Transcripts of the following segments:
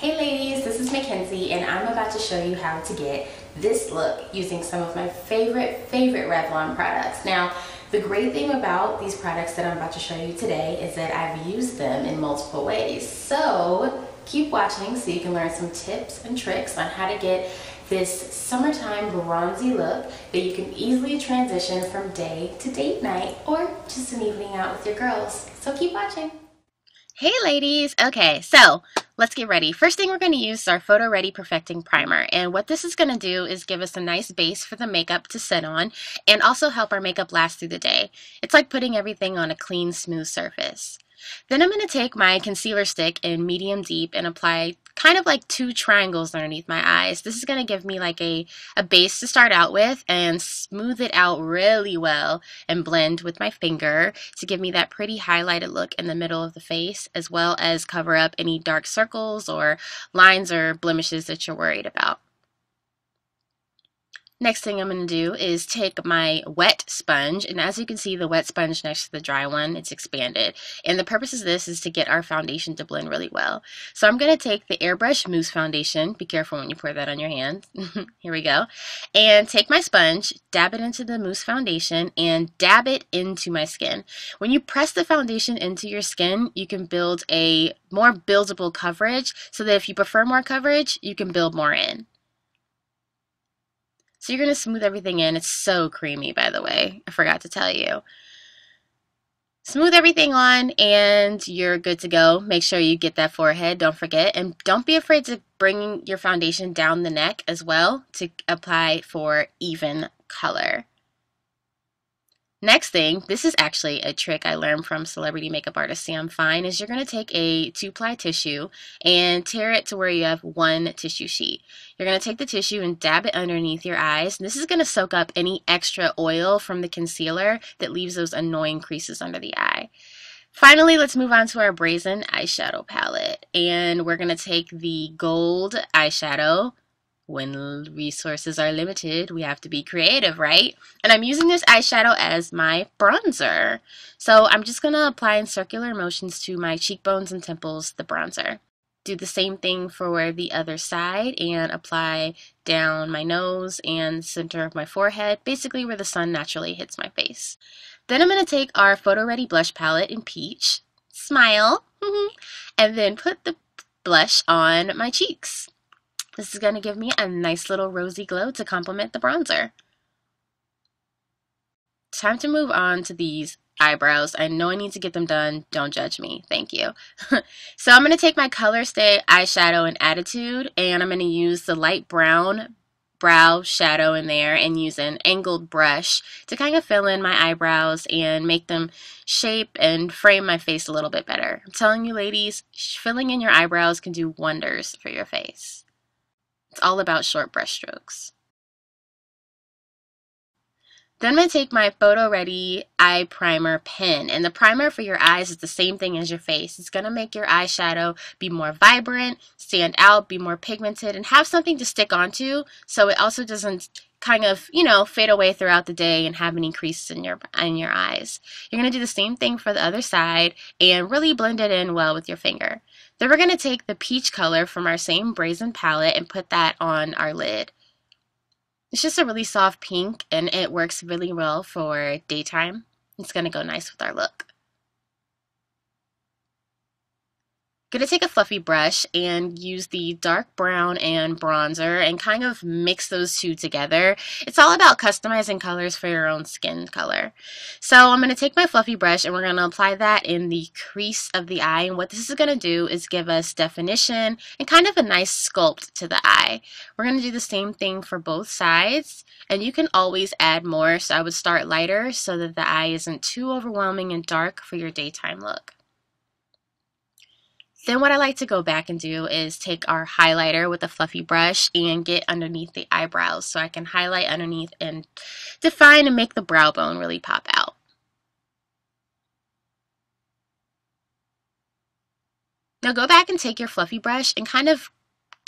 Hey ladies, this is McKenzie and I'm about to show you how to get this look using some of my favorite, favorite Revlon products. Now, the great thing about these products that I'm about to show you today is that I've used them in multiple ways. So keep watching so you can learn some tips and tricks on how to get this summertime bronzy look that you can easily transition from day to date night or just an evening out with your girls. So keep watching. Hey ladies! Okay, so let's get ready. First thing we're going to use is our Photo Ready Perfecting Primer. And what this is going to do is give us a nice base for the makeup to sit on and also help our makeup last through the day. It's like putting everything on a clean, smooth surface. Then I'm going to take my concealer stick in medium deep and apply kind of like two triangles underneath my eyes. This is going to give me like a, a base to start out with and smooth it out really well and blend with my finger to give me that pretty highlighted look in the middle of the face as well as cover up any dark circles or lines or blemishes that you're worried about. Next thing I'm going to do is take my wet sponge, and as you can see, the wet sponge next to the dry one, it's expanded. And the purpose of this is to get our foundation to blend really well. So I'm going to take the Airbrush Mousse Foundation, be careful when you pour that on your hand, here we go, and take my sponge, dab it into the mousse foundation, and dab it into my skin. When you press the foundation into your skin, you can build a more buildable coverage, so that if you prefer more coverage, you can build more in. So you're going to smooth everything in. It's so creamy, by the way. I forgot to tell you. Smooth everything on and you're good to go. Make sure you get that forehead, don't forget. And don't be afraid to bring your foundation down the neck as well to apply for even color. Next thing, this is actually a trick I learned from celebrity makeup artist Sam Fine, is you're going to take a two-ply tissue and tear it to where you have one tissue sheet. You're going to take the tissue and dab it underneath your eyes. This is going to soak up any extra oil from the concealer that leaves those annoying creases under the eye. Finally, let's move on to our Brazen eyeshadow palette. And we're going to take the gold eyeshadow when resources are limited, we have to be creative, right? And I'm using this eyeshadow as my bronzer. So I'm just going to apply in circular motions to my cheekbones and temples the bronzer. Do the same thing for the other side and apply down my nose and center of my forehead, basically where the sun naturally hits my face. Then I'm going to take our Photo Ready blush palette in Peach, smile, and then put the blush on my cheeks. This is going to give me a nice little rosy glow to complement the bronzer. Time to move on to these eyebrows. I know I need to get them done. Don't judge me. Thank you. so I'm going to take my Colorstay eyeshadow in Attitude and I'm going to use the light brown brow shadow in there and use an angled brush to kind of fill in my eyebrows and make them shape and frame my face a little bit better. I'm telling you ladies, filling in your eyebrows can do wonders for your face. It's all about short brush strokes. Then I'm going to take my Photo Ready Eye Primer pen. And the primer for your eyes is the same thing as your face. It's going to make your eyeshadow be more vibrant, stand out, be more pigmented, and have something to stick onto so it also doesn't kind of, you know, fade away throughout the day and have any creases in your in your eyes. You're going to do the same thing for the other side and really blend it in well with your finger. Then we're going to take the peach color from our same Brazen palette and put that on our lid. It's just a really soft pink and it works really well for daytime. It's going to go nice with our look. To take a fluffy brush and use the dark brown and bronzer and kind of mix those two together. It's all about customizing colors for your own skin color. So I'm to take my fluffy brush and we're to apply that in the crease of the eye. And what this is to do is give us definition and kind of a nice sculpt to the eye. We're to do the same thing for both sides and you can always add more. So I would start lighter so that the eye isn't too overwhelming and dark for your daytime look. Then what I like to go back and do is take our highlighter with a fluffy brush and get underneath the eyebrows so I can highlight underneath and define and make the brow bone really pop out. Now go back and take your fluffy brush and kind of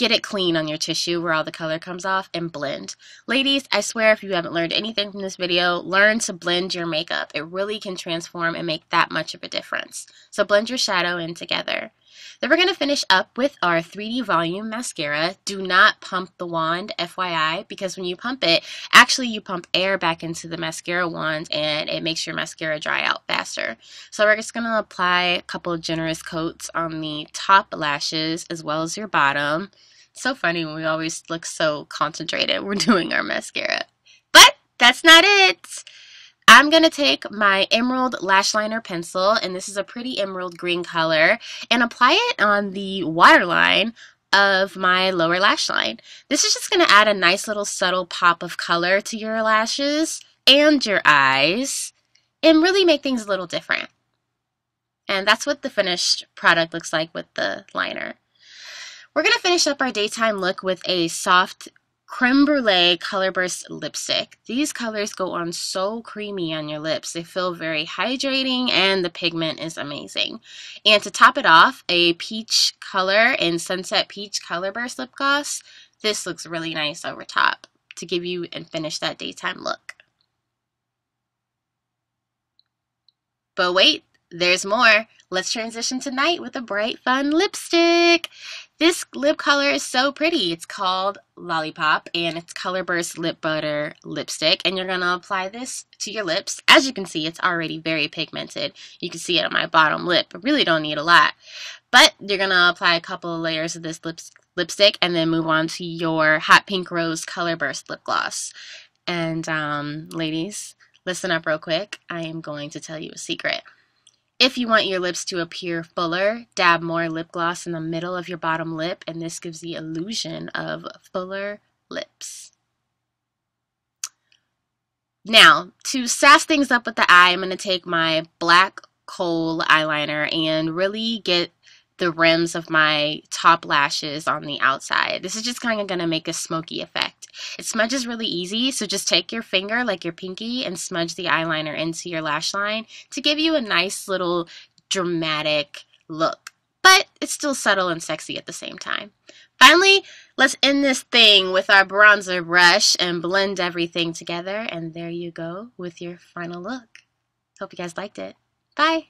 get it clean on your tissue where all the color comes off and blend. Ladies, I swear if you haven't learned anything from this video, learn to blend your makeup. It really can transform and make that much of a difference. So blend your shadow in together. Then we're going to finish up with our 3D volume mascara. Do not pump the wand, FYI, because when you pump it, actually you pump air back into the mascara wand and it makes your mascara dry out faster. So we're just going to apply a couple generous coats on the top lashes as well as your bottom. So funny when we always look so concentrated. We're doing our mascara. But that's not it. I'm going to take my Emerald Lash Liner pencil, and this is a pretty emerald green color, and apply it on the waterline of my lower lash line. This is just going to add a nice little subtle pop of color to your lashes and your eyes and really make things a little different. And that's what the finished product looks like with the liner. We're going to finish up our daytime look with a soft Creme Brulee Colorburst Lipstick. These colors go on so creamy on your lips. They feel very hydrating and the pigment is amazing. And to top it off, a peach color in Sunset Peach Colorburst Lip Gloss. This looks really nice over top to give you and finish that daytime look. But wait, there's more. Let's transition tonight with a bright, fun lipstick. This lip color is so pretty. It's called Lollipop and it's Colorburst Lip Butter Lipstick. And you're going to apply this to your lips. As you can see, it's already very pigmented. You can see it on my bottom lip. I really don't need a lot. But you're going to apply a couple of layers of this lips lipstick and then move on to your Hot Pink Rose Colorburst Lip Gloss. And um, ladies, listen up real quick. I am going to tell you a secret. If you want your lips to appear fuller, dab more lip gloss in the middle of your bottom lip, and this gives the illusion of fuller lips. Now, to sass things up with the eye, I'm going to take my black kohl eyeliner and really get the rims of my top lashes on the outside. This is just kind of going to make a smoky effect. It smudges really easy, so just take your finger like your pinky and smudge the eyeliner into your lash line to give you a nice little dramatic look. But it's still subtle and sexy at the same time. Finally, let's end this thing with our bronzer brush and blend everything together. And there you go with your final look. Hope you guys liked it. Bye!